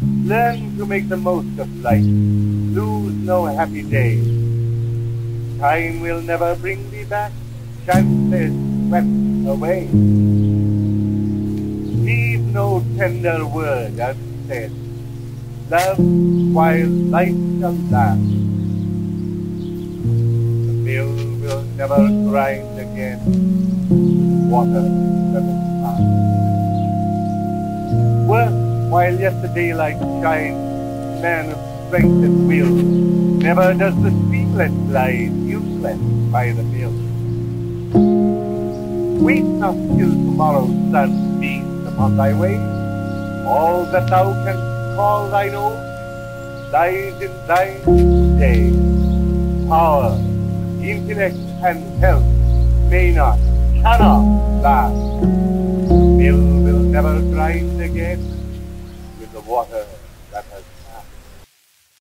Learn to make the most of life. Lose no happy day. Time will never bring thee back. Chances swept away. Leave no tender word unsaid. Love while life shall last. The mill will never grind again. Water is past. Work while yesterday daylight shines, man of strength and will. Never does the streamlet lie useless by the mill. Wait not till tomorrow's sun beams upon thy way. All that thou canst call thine own lies in thine day. Power, intellect, and health may not, cannot last. Mill will never grind again the water that has